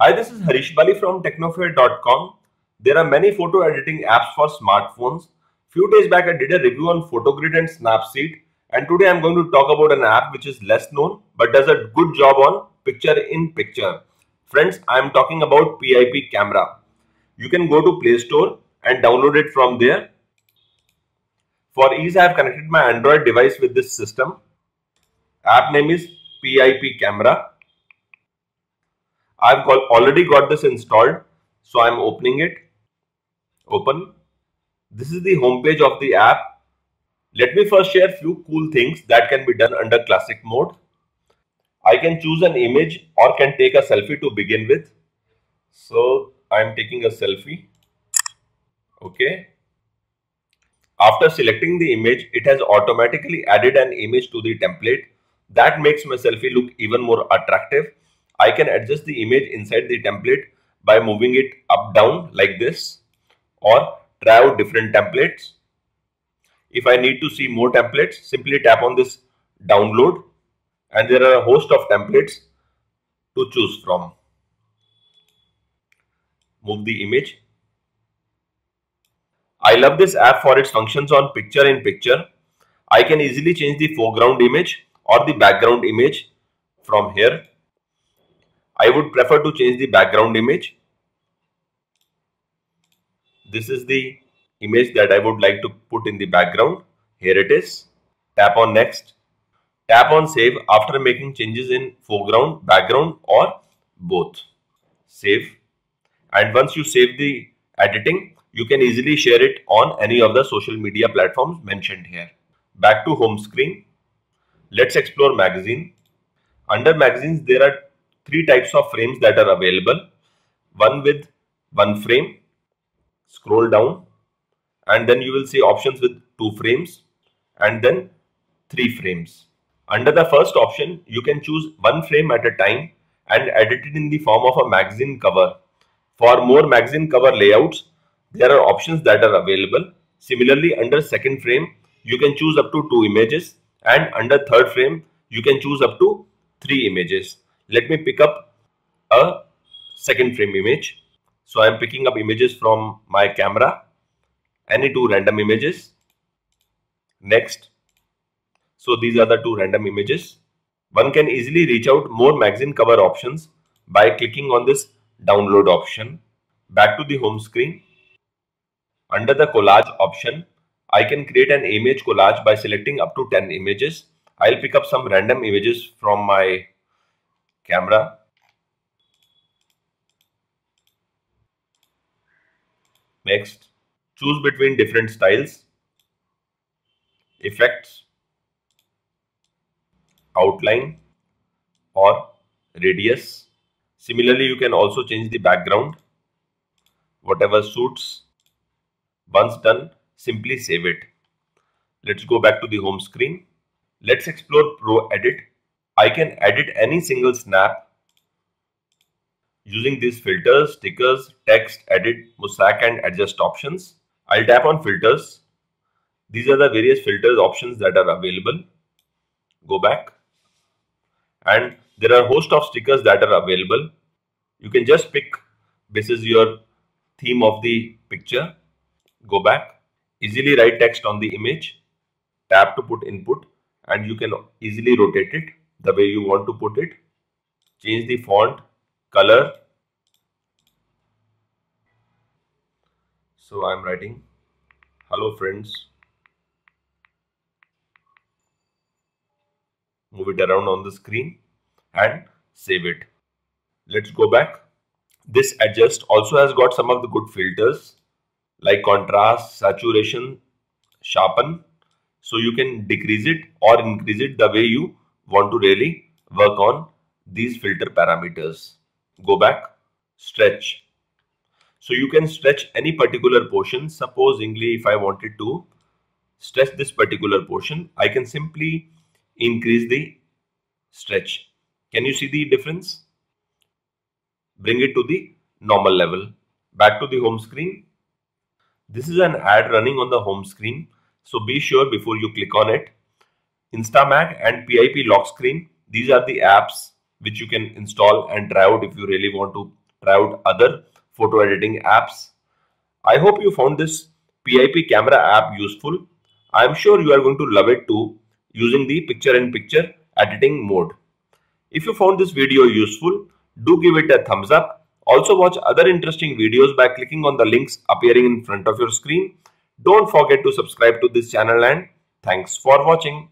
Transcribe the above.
Hi, this is Harish Bali from technofare.com. There are many photo editing apps for smartphones. Few days back I did a review on PhotoGrid and Snapseed and today I'm going to talk about an app which is less known but does a good job on picture in picture. Friends, I am talking about PIP camera. You can go to Play Store and download it from there. For ease I have connected my Android device with this system. App name is PIP camera I've got, already got this installed. So I'm opening it. Open. This is the homepage of the app. Let me first share few cool things that can be done under classic mode. I can choose an image or can take a selfie to begin with. So I'm taking a selfie. Okay. After selecting the image, it has automatically added an image to the template. That makes my selfie look even more attractive I can adjust the image inside the template by moving it up down like this or try out different templates. If I need to see more templates, simply tap on this download and there are a host of templates to choose from. Move the image. I love this app for its functions on picture in picture. I can easily change the foreground image or the background image from here I would prefer to change the background image. This is the image that I would like to put in the background. Here it is. Tap on next. Tap on save after making changes in foreground, background or both. Save. And once you save the editing, you can easily share it on any of the social media platforms mentioned here. Back to home screen. Let's explore magazine. Under magazines, there are three types of frames that are available. One with one frame, scroll down and then you will see options with two frames and then three frames. Under the first option, you can choose one frame at a time and edit it in the form of a magazine cover. For more magazine cover layouts, there are options that are available. Similarly, under second frame, you can choose up to two images and under third frame, you can choose up to three images let me pick up a second frame image. So I'm picking up images from my camera, any two random images. Next. So these are the two random images. One can easily reach out more magazine cover options by clicking on this download option. Back to the home screen. Under the collage option, I can create an image collage by selecting up to 10 images. I'll pick up some random images from my camera next choose between different styles effects outline or radius. Similarly you can also change the background. Whatever suits once done simply save it. Let's go back to the home screen. Let's explore pro edit I can edit any single snap using these filters, stickers, text, edit, mosaic and adjust options. I'll tap on filters. These are the various filters options that are available. Go back and there are a host of stickers that are available. You can just pick this is your theme of the picture. Go back, easily write text on the image, tap to put input and you can easily rotate it the way you want to put it. Change the font, color. So I'm writing, hello friends. Move it around on the screen and save it. Let's go back. This adjust also has got some of the good filters like contrast, saturation, sharpen. So you can decrease it or increase it the way you want to really work on these filter parameters. Go back, stretch. So you can stretch any particular portion. Supposingly, if I wanted to stretch this particular portion, I can simply increase the stretch. Can you see the difference? Bring it to the normal level. Back to the home screen. This is an ad running on the home screen. So be sure before you click on it Instamag and PIP lock screen. These are the apps which you can install and try out if you really want to try out other photo editing apps. I hope you found this PIP camera app useful. I am sure you are going to love it too using the picture-in-picture -picture editing mode. If you found this video useful, do give it a thumbs up. Also watch other interesting videos by clicking on the links appearing in front of your screen. Don't forget to subscribe to this channel and thanks for watching.